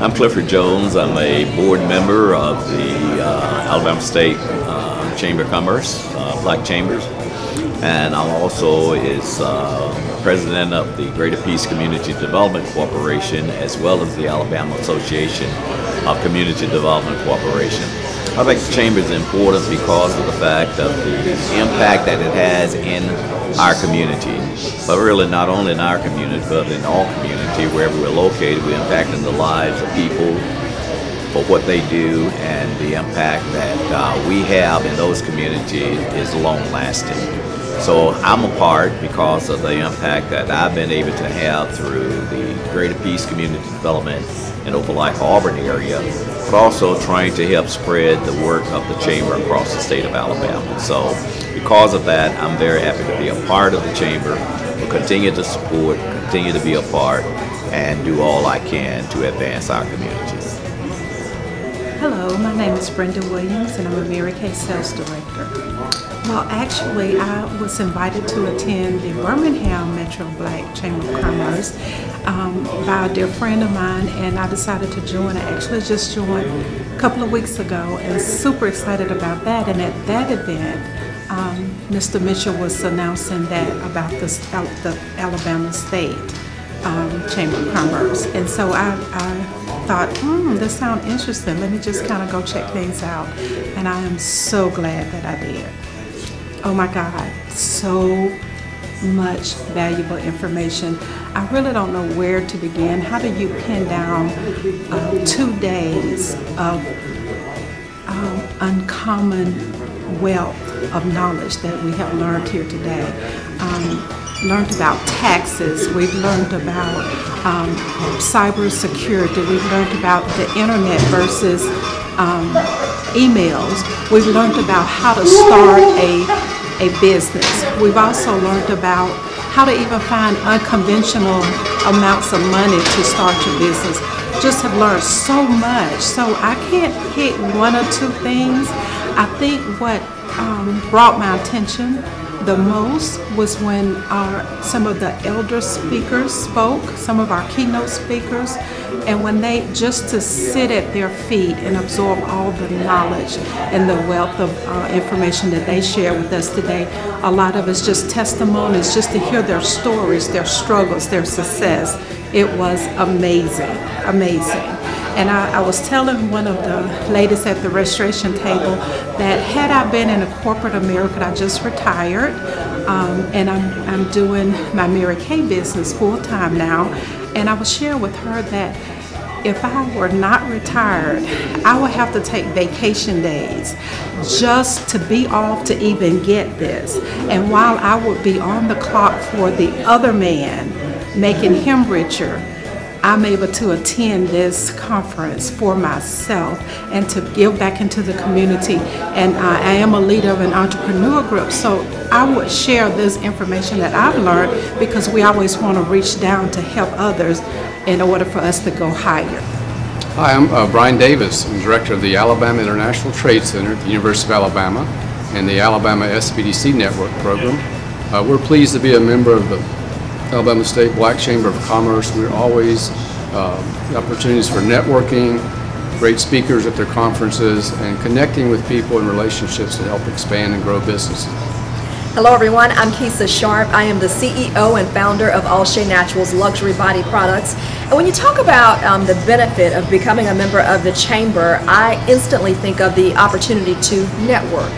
I'm Clifford Jones. I'm a board member of the uh, Alabama State uh, Chamber of Commerce, uh, Black Chambers, and I'm also is uh, president of the Greater Peace Community Development Corporation, as well as the Alabama Association of Community Development Corporation. I think the chamber is important because of the fact of the impact that it has in our community, but really not only in our community, but in all community, wherever we're located, we're impacting the lives of people for what they do and the impact that uh, we have in those communities is long lasting. So I'm a part because of the impact that I've been able to have through the Greater Peace Community Development in Opelika, Auburn area, but also trying to help spread the work of the Chamber across the state of Alabama. So because of that, I'm very happy to be a part of the Chamber, will continue to support, continue to be a part, and do all I can to advance our communities. Hello, my name is Brenda Williams and I'm a Mary Kay Sales Director. Well, actually, I was invited to attend the Birmingham Metro Black Chamber of Commerce um, by a dear friend of mine, and I decided to join. I actually just joined a couple of weeks ago and super excited about that. And at that event, um, Mr. Mitchell was announcing that about the, the Alabama State um, Chamber of Commerce. And so I, I thought, hmm, this sounds interesting. Let me just kind of go check things out. And I am so glad that I did. Oh my God, so much valuable information. I really don't know where to begin. How do you pin down uh, two days of um, uncommon wealth of knowledge that we have learned here today? Um, learned about taxes, we've learned about um, cyber security, we've learned about the internet versus um, emails, we've learned about how to start a, a business. We've also learned about how to even find unconventional amounts of money to start your business. Just have learned so much. So I can't pick one or two things. I think what um, brought my attention the most was when our, some of the elder speakers spoke, some of our keynote speakers, and when they just to sit at their feet and absorb all the knowledge and the wealth of uh, information that they share with us today. A lot of it's just testimonies, just to hear their stories, their struggles, their success. It was amazing, amazing. And I, I, was telling one of the ladies at the registration table that had I been in a corporate America, I just retired, um, and I'm, I'm doing my Mary Kay business full time now. And I was sharing with her that if I were not retired, I would have to take vacation days just to be off to even get this. And while I would be on the clock for the other man, making him richer, I'm able to attend this conference for myself and to give back into the community. And I, am a leader of an entrepreneur group, so I would share this information that I've learned because we always want to reach down to help others in order for us to go higher. Hi, I'm uh, Brian Davis. I'm director of the Alabama International Trade Center at the University of Alabama and the Alabama SBDC Network program. Uh, we're pleased to be a member of the Alabama State Black Chamber of Commerce. We're always uh, opportunities for networking, great speakers at their conferences, and connecting with people and relationships to help expand and grow businesses. Hello everyone, I'm Keisha Sharp. I am the CEO and founder of Allshay Naturals Luxury Body Products. And when you talk about um, the benefit of becoming a member of the Chamber, I instantly think of the opportunity to network.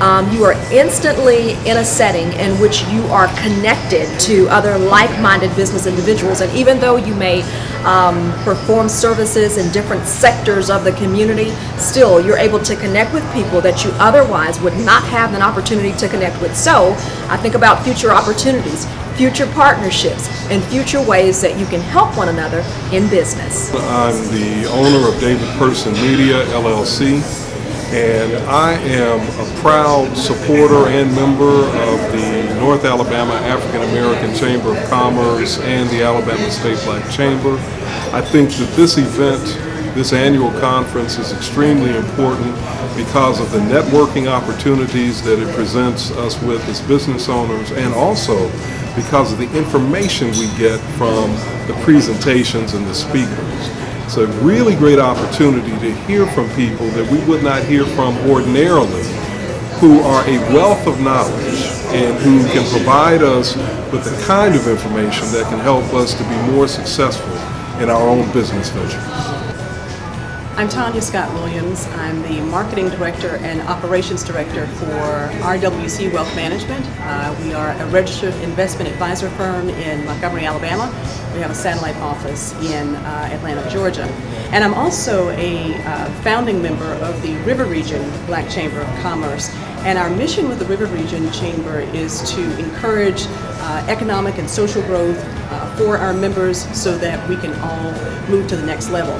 Um, you are instantly in a setting in which you are connected to other like-minded business individuals. And even though you may um, perform services in different sectors of the community still you're able to connect with people that you otherwise would not have an opportunity to connect with. So I think about future opportunities future partnerships and future ways that you can help one another in business. I'm the owner of David Person Media LLC and I am a proud supporter and member of the North Alabama African American Chamber of Commerce and the Alabama State Black Chamber. I think that this event, this annual conference is extremely important because of the networking opportunities that it presents us with as business owners and also because of the information we get from the presentations and the speakers. It's a really great opportunity to hear from people that we would not hear from ordinarily, who are a wealth of knowledge and who can provide us with the kind of information that can help us to be more successful in our own business ventures. I'm Tanya Scott Williams. I'm the Marketing Director and Operations Director for RWC Wealth Management. Uh, we are a registered investment advisor firm in Montgomery, Alabama. We have a satellite office in uh, Atlanta, Georgia. And I'm also a uh, founding member of the River Region Black Chamber of Commerce. And our mission with the River Region Chamber is to encourage uh, economic and social growth uh, for our members so that we can all move to the next level.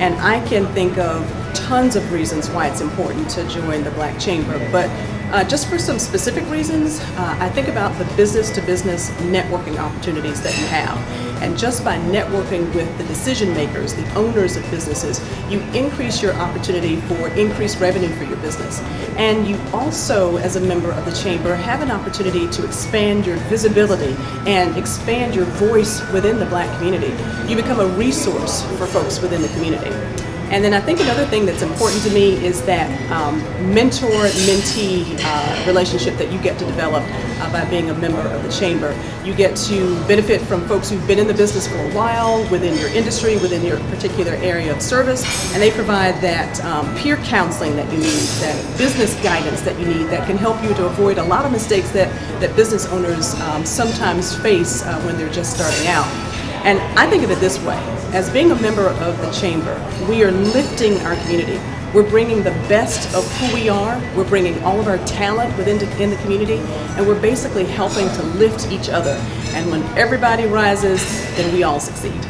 And I can think of tons of reasons why it's important to join the Black Chamber, but uh, just for some specific reasons, uh, I think about the business to business networking opportunities that you have. And just by networking with the decision makers, the owners of businesses, you increase your opportunity for increased revenue for your business. And you also, as a member of the chamber, have an opportunity to expand your visibility and expand your voice within the black community. You become a resource for folks within the community. And then I think another thing that's important to me is that um, mentor-mentee uh, relationship that you get to develop uh, by being a member of the chamber. You get to benefit from folks who've been in the business for a while, within your industry, within your particular area of service, and they provide that um, peer counseling that you need, that business guidance that you need that can help you to avoid a lot of mistakes that, that business owners um, sometimes face uh, when they're just starting out. And I think of it this way as being a member of the Chamber, we are lifting our community. We're bringing the best of who we are, we're bringing all of our talent within the, in the community, and we're basically helping to lift each other. And when everybody rises, then we all succeed.